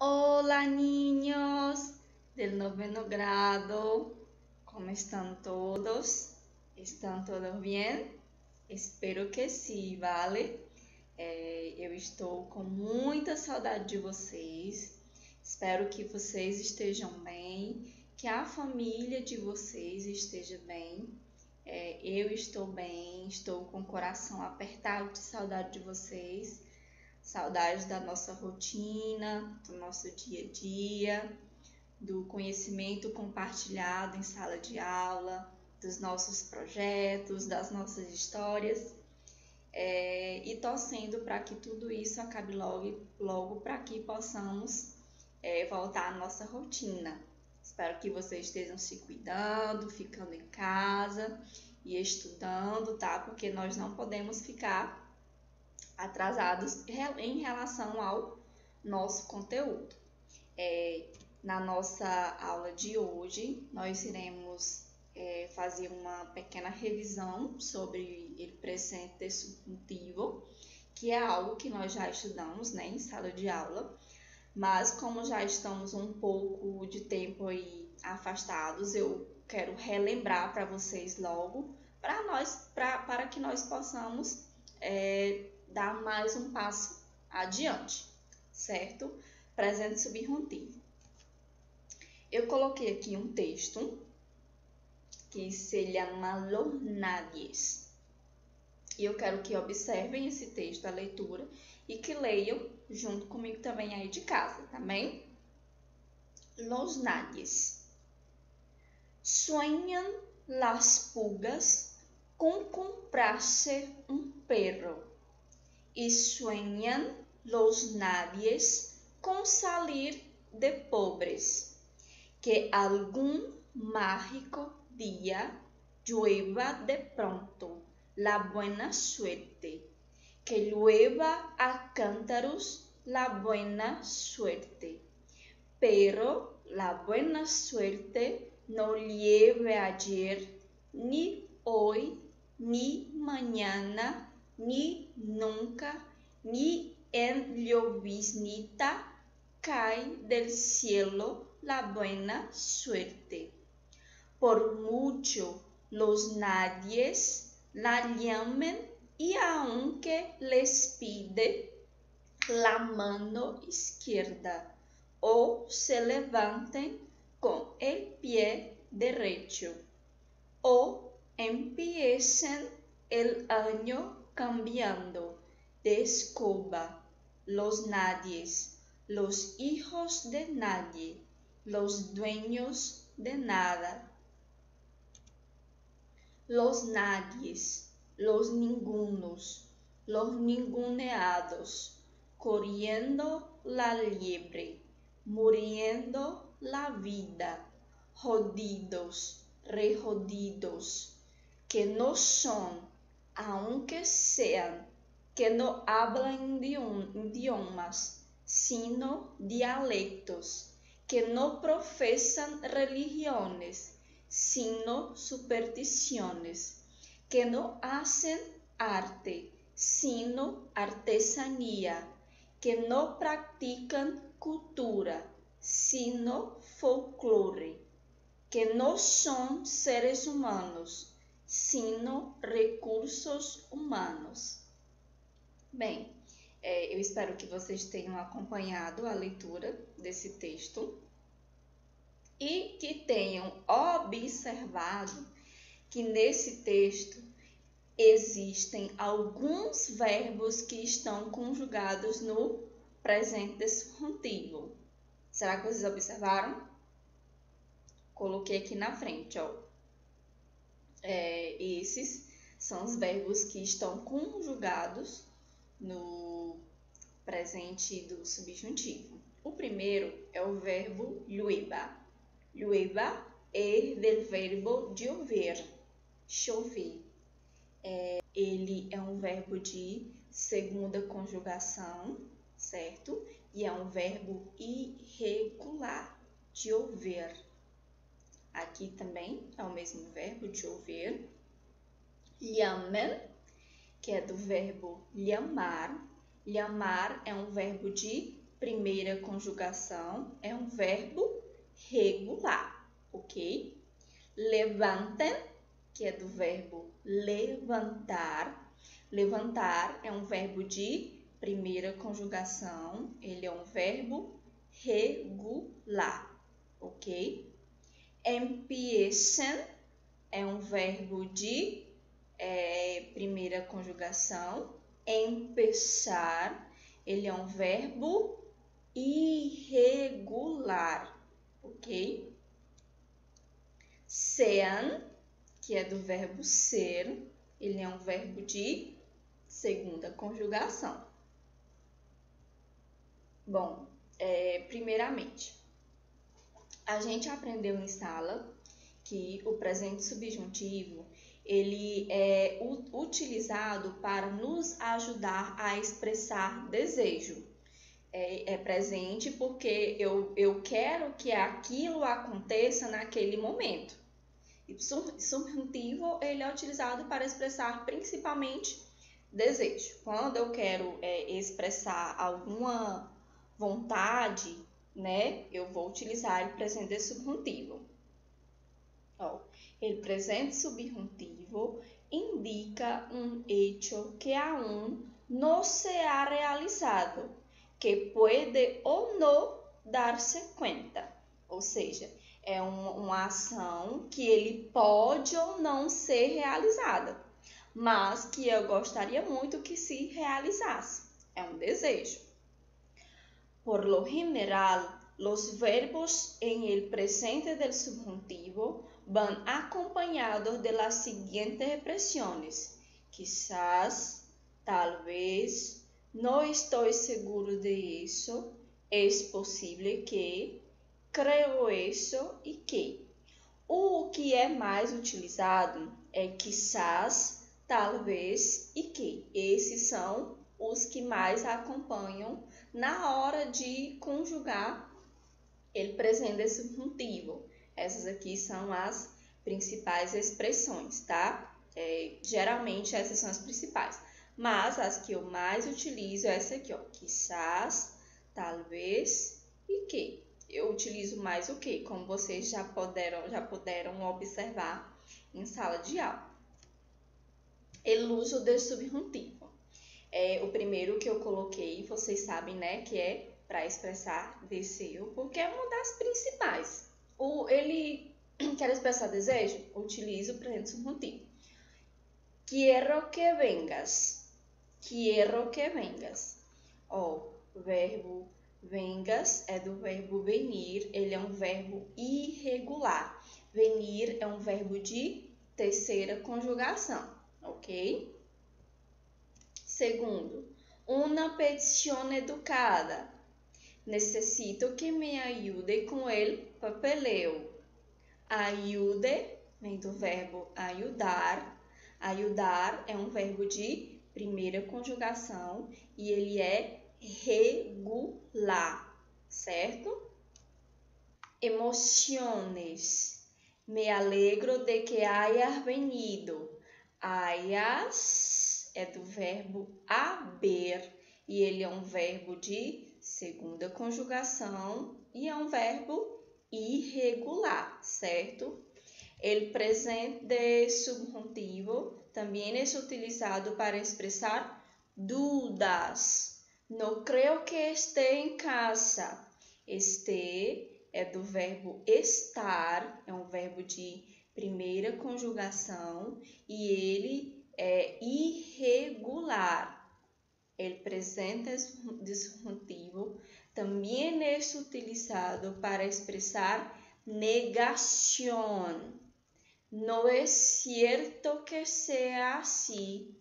Hola niños del noveno grado, ¿cómo están todos? ¿Estão todos bem? Espero que sim, vale? É, eu estou com muita saudade de vocês. Espero que vocês estejam bem, que a família de vocês esteja bem. É, eu estou bem, estou com o coração apertado de saudade de vocês, saudade da nossa rotina, do nosso dia a dia, do conhecimento compartilhado em sala de aula, dos nossos projetos, das nossas histórias. É, e torcendo para que tudo isso acabe logo, logo para que possamos é, voltar à nossa rotina. Espero que vocês estejam se cuidando, ficando em casa e estudando, tá? Porque nós não podemos ficar atrasados em relação ao nosso conteúdo. É, na nossa aula de hoje, nós iremos é, fazer uma pequena revisão sobre o presente subjuntivo, que é algo que nós já estudamos né, em sala de aula mas como já estamos um pouco de tempo aí afastados, eu quero relembrar para vocês logo, para nós, pra, para que nós possamos é, dar mais um passo adiante, certo? Presente subjuntivo. Eu coloquei aqui um texto que se chama Los. E eu quero que observem esse texto, a leitura, e que leiam junto comigo também aí de casa, tá bem? Los nadies. Sueñan las pulgas com comprarse um perro e sueñan los nadies com salir de pobres, que algum mágico dia llueva de pronto la buena suerte que llueva a cántaros la buena suerte. Pero la buena suerte no lleve ayer, ni hoy, ni mañana, ni nunca, ni en lloviznita cae del cielo la buena suerte. Por mucho los nadies la llamen y aunque les pide la mano izquierda o se levanten con el pie derecho o empiecen el año cambiando de escoba los nadies, los hijos de nadie, los dueños de nada. Los nadies los ningunos, los ninguneados, corriendo la liebre, muriendo la vida, jodidos, rejodidos, que no son, aunque sean, que no hablan idiomas, sino dialectos, que no profesan religiones, sino supersticiones que no hacen arte, sino artesanía, que no practican cultura, sino folclore, que no son seres humanos, sino recursos humanos. Bem, é, eu espero que vocês tenham acompanhado a leitura desse texto e que tenham observado que nesse texto existem alguns verbos que estão conjugados no presente subjuntivo. Será que vocês observaram? Coloquei aqui na frente, ó. É, esses são os verbos que estão conjugados no presente do subjuntivo. O primeiro é o verbo llueva. Llueva é del verbo llover chover. É, ele é um verbo de segunda conjugação, certo? E é um verbo irregular, de chover. Aqui também é o mesmo verbo, de chover. Llamen, que é do verbo llamar. Llamar é um verbo de primeira conjugação é um verbo regular, ok? Levantem, que é do verbo levantar. Levantar é um verbo de primeira conjugação, ele é um verbo regular, ok? Empiecem é um verbo de é, primeira conjugação. Empezar, ele é um verbo irregular, ok? Sean, que é do verbo ser, ele é um verbo de segunda conjugação. Bom, é, primeiramente, a gente aprendeu em sala que o presente subjuntivo ele é utilizado para nos ajudar a expressar desejo. É, é, presente porque eu, eu quero que aquilo aconteça naquele momento. E subjuntivo ele é utilizado para expressar principalmente desejo. Quando eu quero é, expressar alguma vontade, né, eu vou utilizar o presente subjuntivo. Ó, presente subjuntivo indica um hecho que aún no se ha realizado, que pode ou não dar-se conta. Ou seja, é uma, uma ação que ele pode ou não ser realizada, mas que eu gostaria muito que se realizasse. É um desejo. Por lo general, los verbos en el presente del subjuntivo van acompañados de las siguientes expresiones. Quizás, tal vez, no estoy seguro de eso, es posible que, creio isso e que. O que é mais utilizado é quizás, talvez e que. Esses são os que mais acompanham na hora de conjugar ele presente subjuntivo. Essas aqui são as principais expressões, tá? É, geralmente essas são as principais. Mas as que eu mais utilizo é essa aqui, ó. Quizás, talvez e que. Eu utilizo mais o que, como vocês já puderam, já puderam observar em sala de aula. El uso de subjuntivo. É, o primeiro que eu coloquei, vocês sabem, né, que é para expressar deseo, porque é uma das principais. O, ele quer expressar desejo? Utiliza o presente subjuntivo. Quiero que vengas. Quiero que vengas. Ó, o verbo vengas é do verbo venir, ele é um verbo irregular. Venir é um verbo de terceira conjugação, ok? Segundo, uma petição educada. Necessito que me ajude com el papeleo. Ajude vem do verbo ajudar. Ajudar é um verbo de primeira conjugação e ele é regular, certo? Emociones. Me alegro de que hayas venido. Hayas é do verbo haver e ele é um verbo de segunda conjugação e é um verbo irregular, certo? El presente subjuntivo também é utilizado para expressar dúvidas. Não creio que esteja em casa. Este é do verbo estar, é um verbo de primeira conjugação e ele é irregular. El presente subjuntivo também é utilizado para expressar negação. Não é certo que seja assim.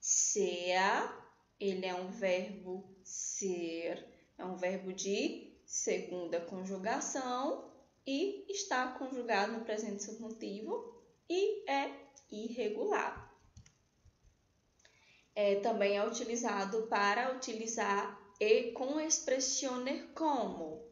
Sea, ele é um verbo ser, é um verbo de segunda conjugação e está conjugado no presente subjuntivo e é irregular. É, também é utilizado para utilizar e com expressões como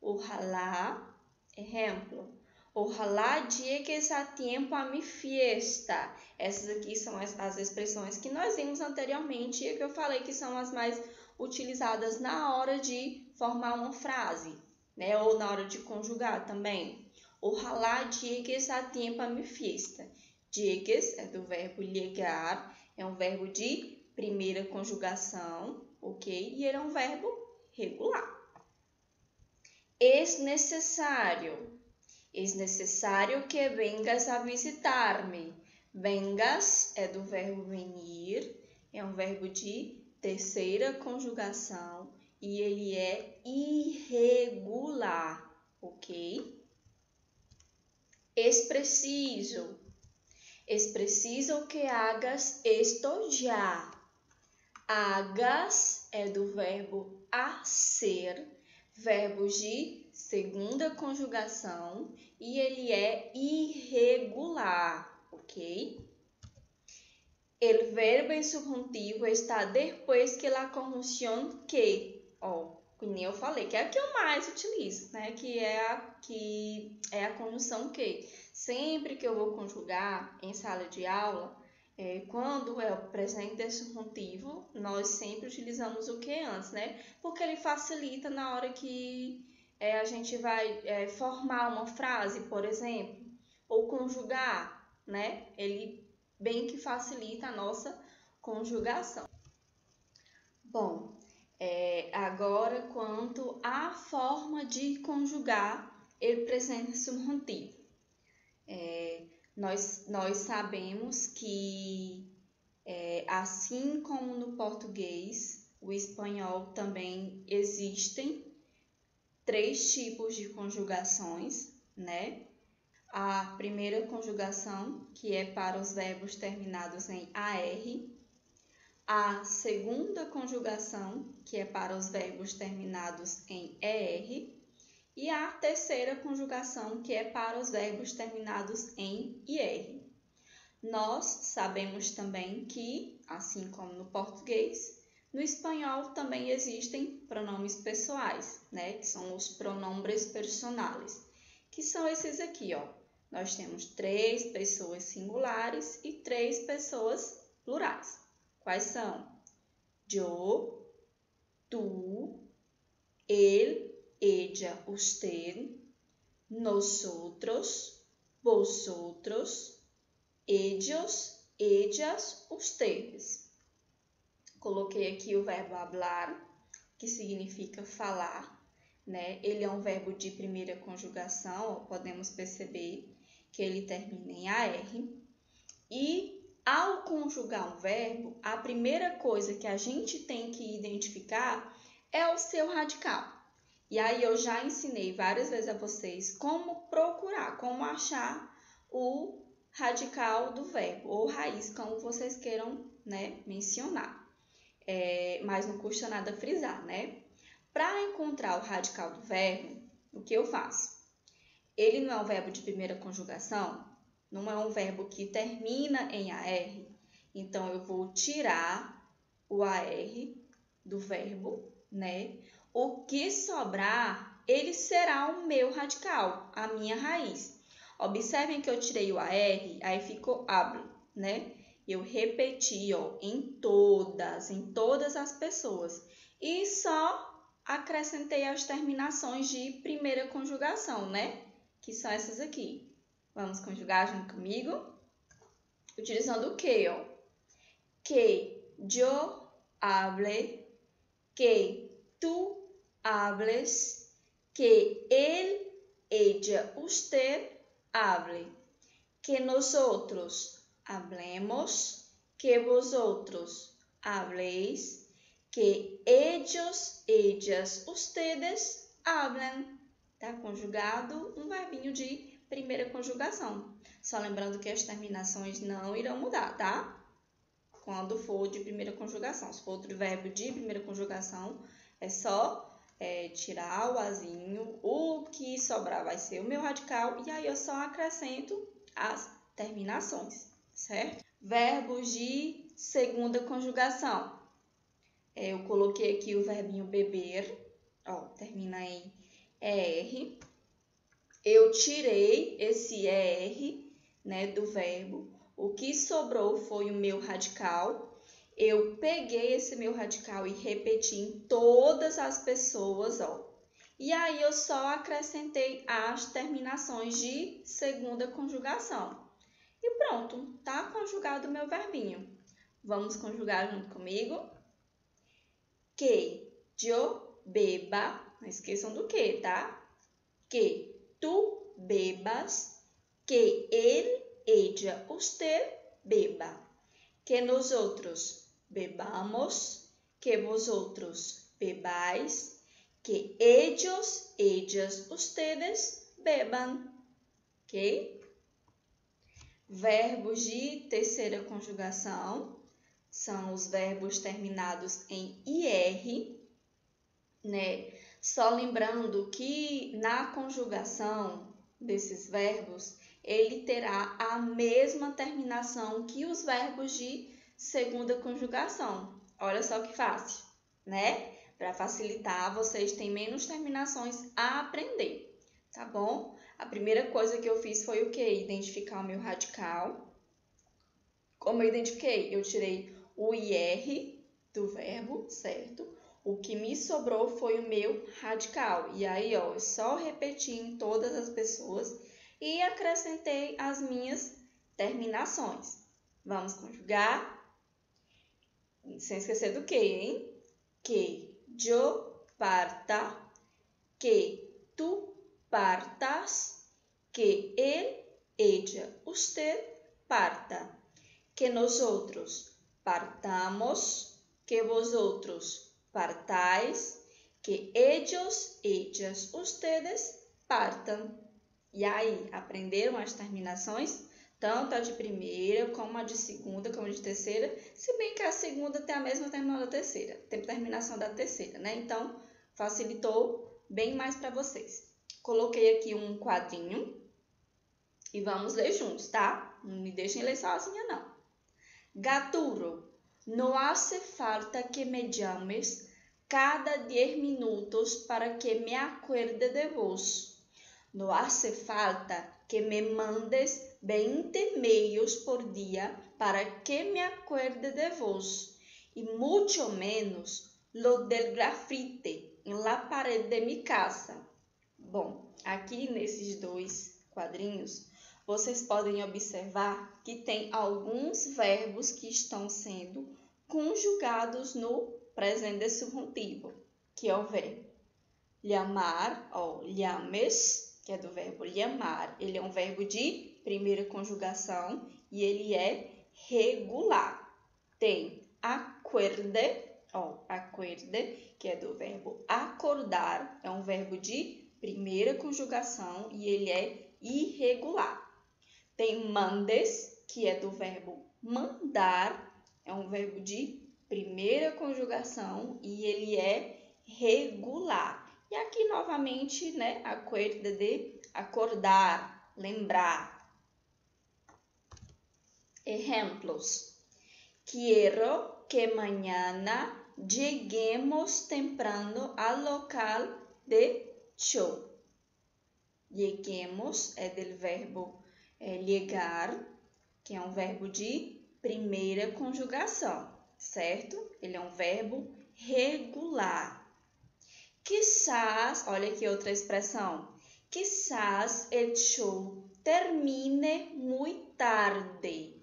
ojalá, exemplo, ojalá llegues a tempo a mi fiesta. Essas aqui são as, as expressões que nós vimos anteriormente e que eu falei que são as mais utilizadas na hora de formar uma frase, né? Ou na hora de conjugar também. Ojalá llegues a tiempo a mi fiesta. Llegues é do verbo llegar, é um verbo de primeira conjugação, ok? E ele é um verbo regular. Es necessário. Es necessário que vengas a visitar-me. Vengas é do verbo venir, é um verbo de terceira conjugação e ele é irregular, ok? Es preciso. Es preciso que hagas esto já. Hagas é do verbo ser, verbo de segunda conjugação e ele é irregular ok? El verbo em subjuntivo está depois que a conjunção que, ó, que nem eu falei, que é a que eu mais utilizo, né? Que é a que é a conjunção que. Sempre que eu vou conjugar em sala de aula, é, quando é o presente subjuntivo, nós sempre utilizamos o que antes, né? Porque ele facilita na hora que é, a gente vai é, formar uma frase, por exemplo, ou conjugar né? Ele bem que facilita a nossa conjugação. Bom, é, agora quanto à forma de conjugar o presente subjuntivo. É, nós, nós sabemos que, é, assim como no português, o espanhol também existem três tipos de conjugações, né? a primeira conjugação, que é para os verbos terminados em AR, a segunda conjugação, que é para os verbos terminados em ER, e a terceira conjugação, que é para os verbos terminados em IR. Nós sabemos também que, assim como no português, no espanhol também existem pronomes pessoais, né, que são os pronombres personales, que são esses aqui, ó, nós temos três pessoas singulares e três pessoas plurais. Quais são? Eu, tu, ele, ella, usted, nosotros, vosotros, ellos, ellas, ustedes. Coloquei aqui o verbo hablar, que significa falar, né? Ele é um verbo de primeira conjugação, podemos perceber que ele termina em AR. E ao conjugar um verbo, a primeira coisa que a gente tem que identificar é o seu radical. E aí eu já ensinei várias vezes a vocês como procurar, como achar o radical do verbo, ou raiz, como vocês queiram né, mencionar. É, mas não custa nada frisar, né? Para encontrar o radical do verbo, o que eu faço? ele não é um verbo de primeira conjugação, não é um verbo que termina em AR, então eu vou tirar o AR do verbo, né? O que sobrar, ele será o meu radical, a minha raiz. Observem que eu tirei o AR, aí ficou hablo, né? Eu repeti, ó, em todas, em todas as pessoas. E só acrescentei as terminações de primeira conjugação, né? que são essas aqui. Vamos conjugar junto comigo? Utilizando o que, ó? Que yo hable, que tu hables, que él, ella, usted hable, que nosotros hablemos, que vosotros habléis, que ellos, ellas, ustedes hablen tá? Conjugado, um verbinho de primeira conjugação. Só lembrando que as terminações não irão mudar, tá? Quando for de primeira conjugação. Se for outro verbo de primeira conjugação, é só é, tirar o azinho, o que sobrar vai ser o meu radical, e aí eu só acrescento as terminações, certo? Verbos de segunda conjugação. É, eu coloquei aqui o verbinho beber, ó, termina em ER. Eu tirei esse ER né, do verbo. O que sobrou foi o meu radical. Eu peguei esse meu radical e repeti em todas as pessoas, ó. E aí eu só acrescentei as terminações de segunda conjugação. E pronto, tá conjugado o meu verbinho. Vamos conjugar junto comigo? Que eu beba, não esqueçam do que, tá? Que tu bebas, que ele, ella, usted beba. Que nós outros bebamos, que vosotros bebais, que ellos, ellas, ustedes beban. Ok? Verbos de terceira conjugação são os verbos terminados em IR, né? Só lembrando que na conjugação desses verbos, ele terá a mesma terminação que os verbos de segunda conjugação. Olha só que fácil, né? Para facilitar, vocês têm menos terminações a aprender, tá bom? A primeira coisa que eu fiz foi o que? Identificar o meu radical. Como eu identifiquei? Eu tirei o IR do verbo, certo? O que me sobrou foi o meu radical. E aí, ó, eu só repeti em todas as pessoas e acrescentei as minhas terminações. Vamos conjugar? Sem esquecer do que, hein? Que yo parta, que tú partas, que él, ella, usted parta, que nosotros partamos, que vosotros partáis, que ellos, ellas, ustedes partam. E aí, aprenderam as terminações? Tanto a de primeira, como a de segunda, como a de terceira, se bem que a segunda tem a mesma terminação da terceira, tem terminação da terceira, né? Então, facilitou bem mais para vocês. Coloquei aqui um quadrinho e vamos ler juntos, tá? Não me deixem ler sozinha, não. Gaturo, no hace falta que me llames cada 10 minutos para que me acuerde de vos. No hace falta que me mandes 20 meios por dia para que me acuerde de vos, y mucho menos lo del grafite en la pared de mi casa. Bom, aqui nesses dois quadrinhos, vocês podem observar que tem alguns verbos que estão sendo conjugados no presente subjuntivo, que é o verbo llamar, ou llames, que é do verbo llamar. Ele é um verbo de primeira conjugação e ele é regular. Tem acuerde, ó, acuerde, que é do verbo acordar, é um verbo de primeira conjugação e ele é irregular. Tem mandes, que é do verbo mandar, é um verbo de primeira conjugação e ele é regular. E aqui novamente, né, acuerda de acordar, lembrar. Exemplos. Quiero que mañana lleguemos temprano al local de show. Lleguemos é do verbo é, llegar, que é um verbo de primeira conjugação, certo? Ele é um verbo regular. Quizás, olha aqui outra expressão. Quizás el show termine muy tarde.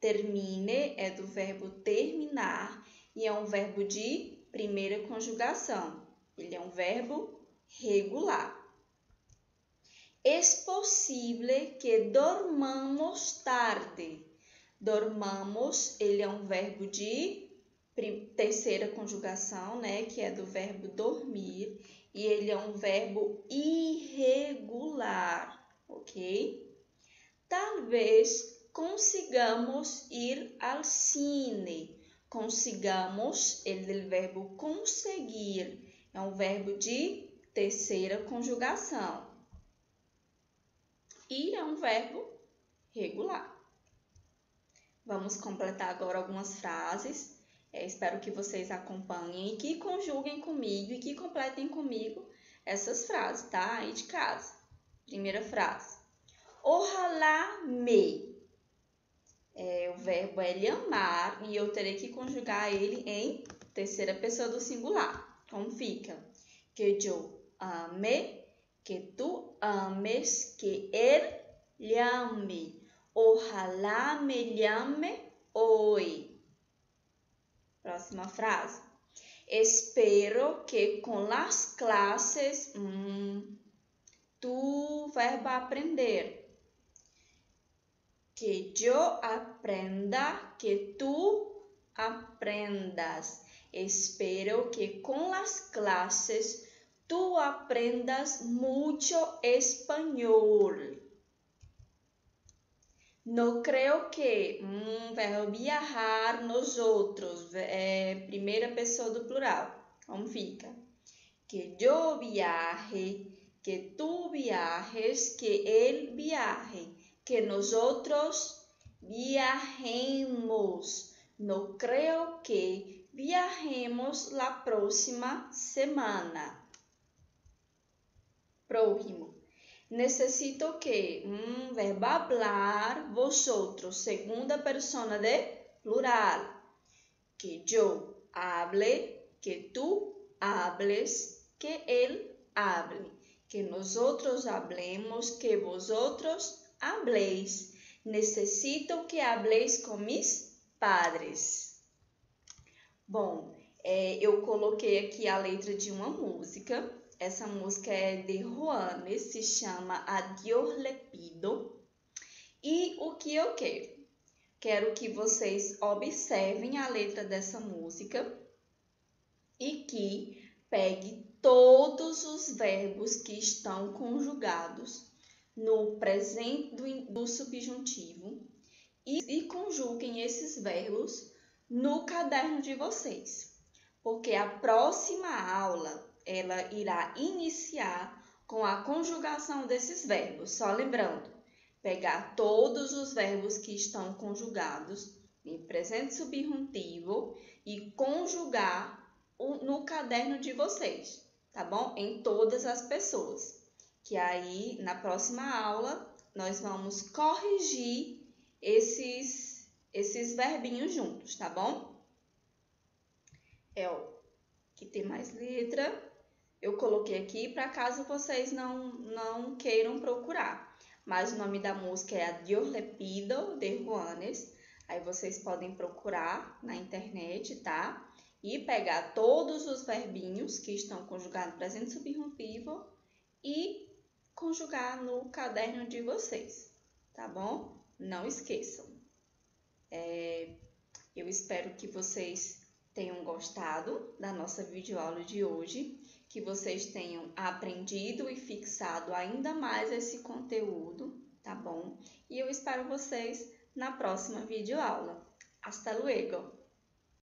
Termine é do verbo terminar e é um verbo de primeira conjugação. Ele é um verbo regular. É possível que dormamos tarde. Dormamos, ele é um verbo de terceira conjugação, né, que é do verbo dormir, e ele é um verbo irregular, ok? Talvez consigamos ir ao cine. Consigamos, ele é do verbo conseguir, é um verbo de terceira conjugação. E é um verbo regular. Vamos completar agora algumas frases é, espero que vocês acompanhem e que conjuguem comigo e que completem comigo essas frases, tá? Aí de casa. Primeira frase. Ojalá me. É, o verbo é lhe amar e eu terei que conjugar ele em terceira pessoa do singular. Como fica? Que eu ame, que tu ames, que ele lhe ame. Ojalá me llame hoy. Próxima frase. Espero que com as classes hum, tu verbo aprender. Que eu aprenda, que tu aprendas. Espero que com as classes tu aprendas mucho espanhol. No creo que um verbo viajar nos outros, é primeira pessoa do plural. Como fica? Que eu viaje, que tu viajes, que ele viaje, que nós outros viajemos. No creo que viajemos la próxima semana. Próximo. Necesito que um verbo hablar, vosotros, segunda persona de plural. Que yo hable, que tú hables, que él hable. Que nosotros hablemos, que vosotros habléis. Necesito que habléis com mis padres. Bom, é, eu coloquei aqui a letra de uma música essa música é de Juanes, se chama Adiós Le Pido. E o que eu quero? Quero que vocês observem a letra dessa música e que pegue todos os verbos que estão conjugados no presente do, do subjuntivo e, e conjuguem esses verbos no caderno de vocês. Porque a próxima aula ela irá iniciar com a conjugação desses verbos. Só lembrando, pegar todos os verbos que estão conjugados em presente subjuntivo e conjugar no caderno de vocês, tá bom? Em todas as pessoas. Que aí, na próxima aula, nós vamos corrigir esses, esses verbinhos juntos, tá bom? É o que tem mais letra eu coloquei aqui para caso vocês não, não queiram procurar. Mas o nome da música é Adiós Lepido de Juanes. Aí vocês podem procurar na internet, tá? E pegar todos os verbinhos que estão conjugados no presente subjuntivo e conjugar no caderno de vocês, tá bom? Não esqueçam. É, eu espero que vocês tenham gostado da nossa videoaula de hoje que vocês tenham aprendido e fixado ainda mais esse conteúdo, tá bom? E eu espero vocês na próxima videoaula. Hasta luego!